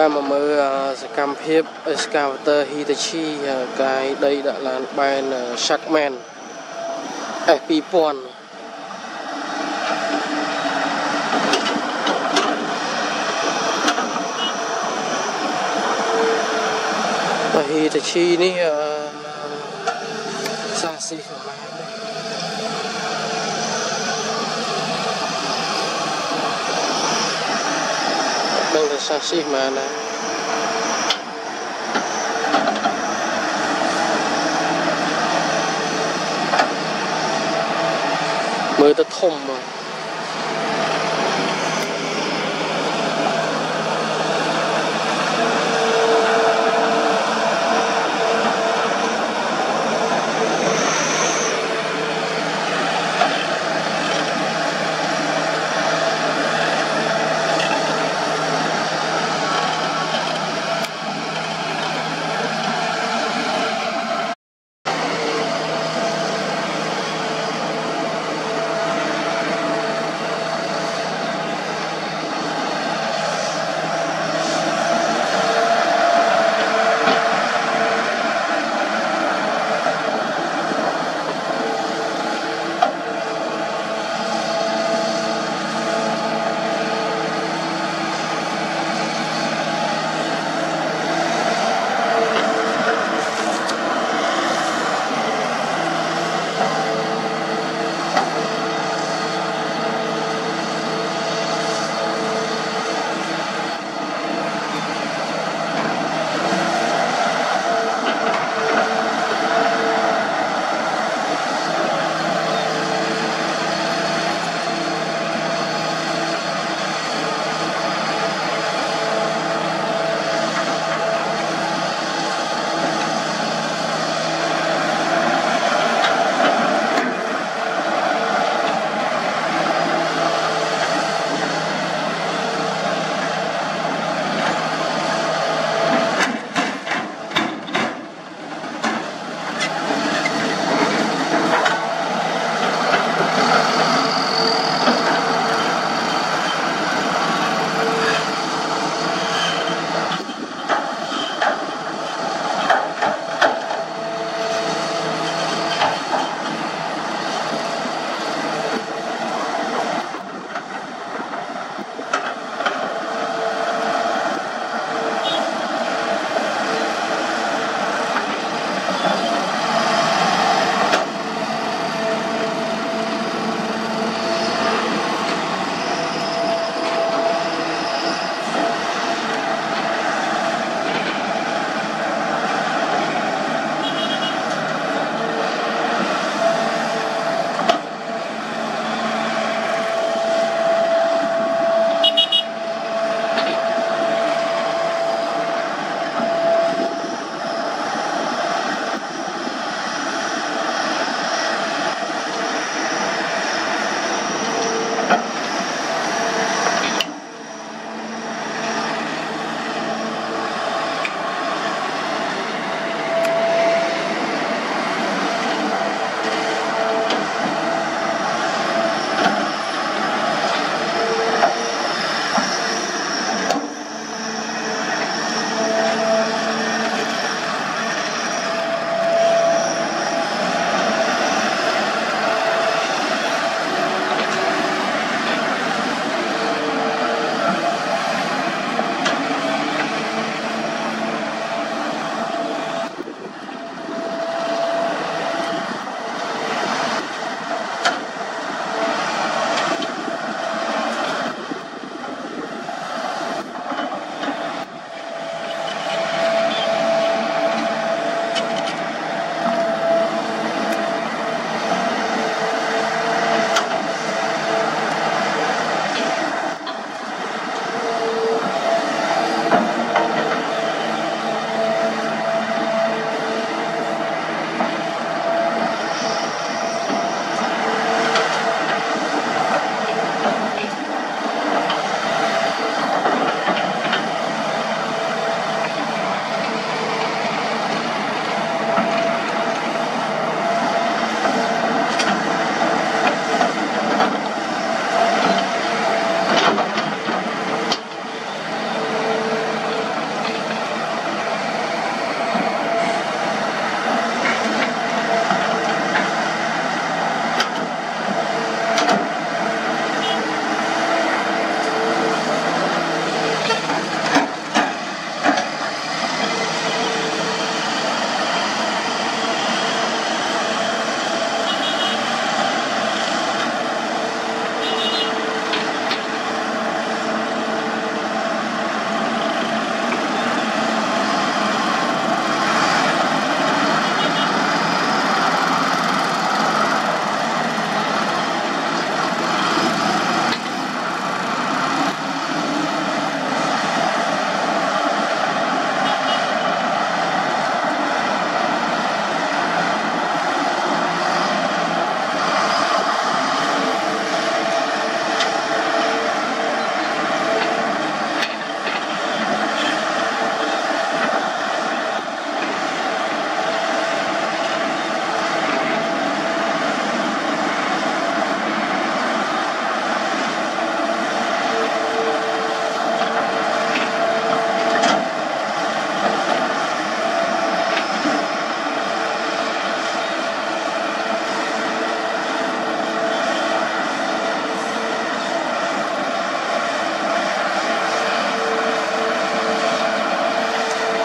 បាទមកមើលសកម្មភាព excavator Hitachi កាយដីដាក់ឡានបែន Shackman S2000 បាទ Hitachi នេះសាស៊ីសម្រាប់ដឹងតែសាស៊ីមកណា 会得痛吗？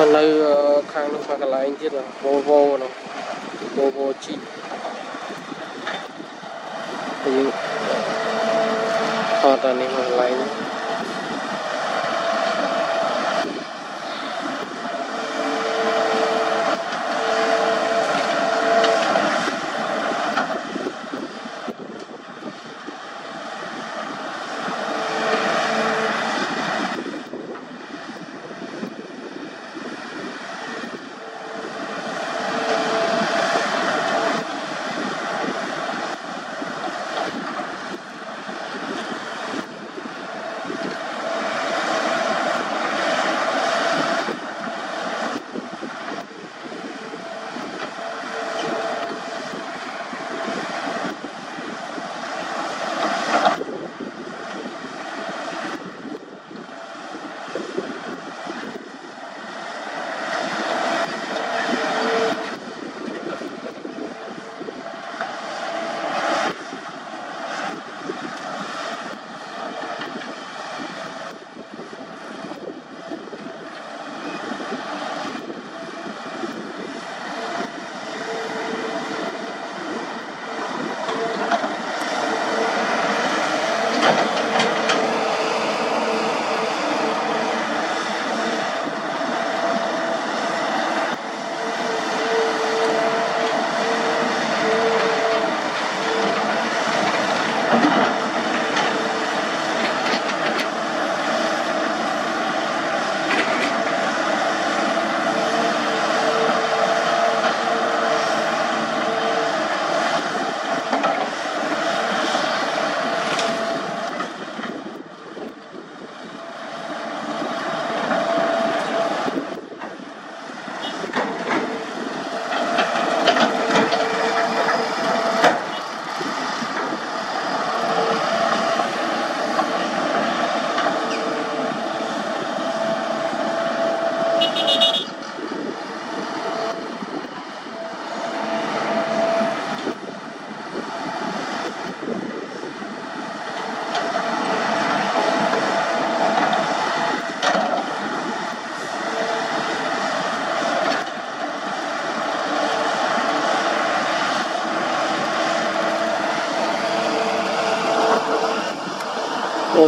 មកនៅខាងនោះមកកន្លែងទៀត Volvo នោះ Volvo G យើងថតអានេះមកកន្លែងនេះ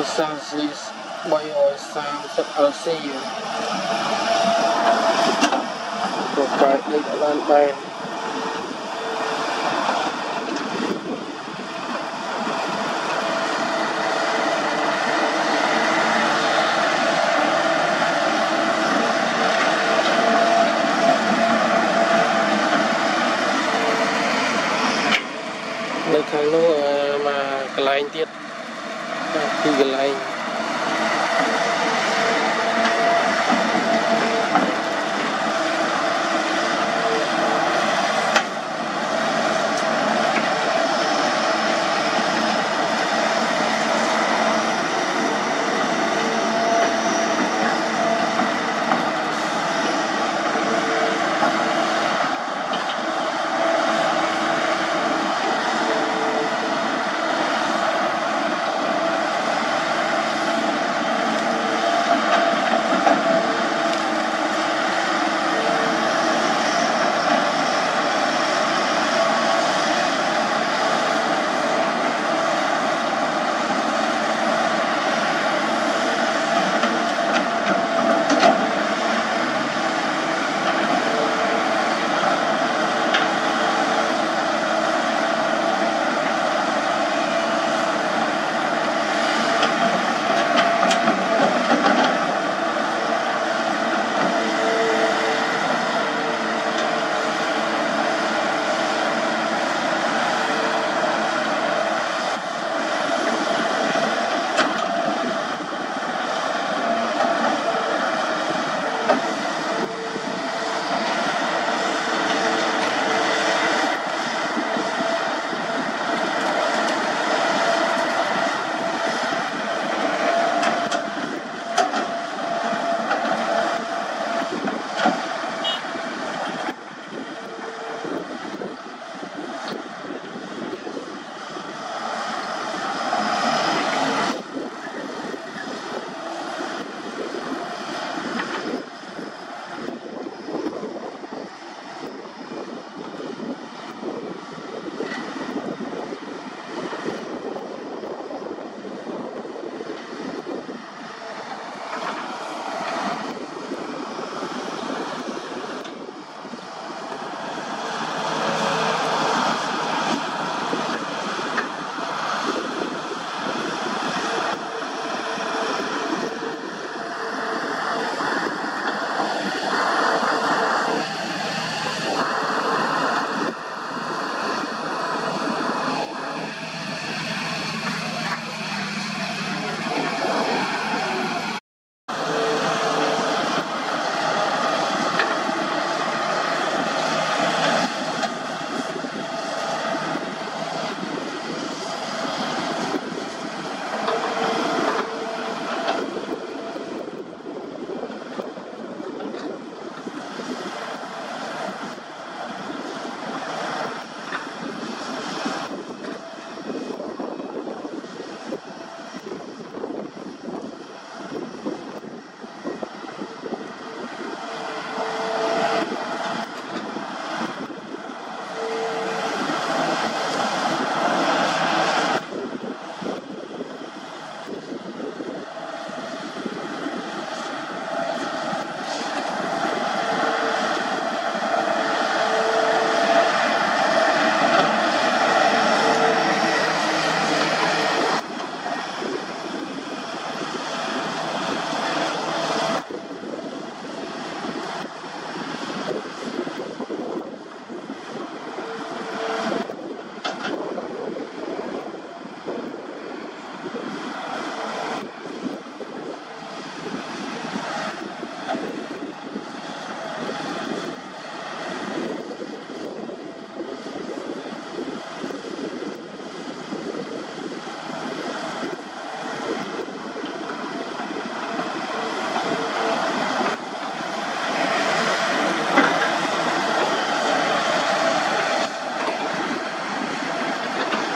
Celsius 330 LC ទៅកាយលេខឡើងបែននៅខាងនោះមកកន្លែងទៀត cái gà lay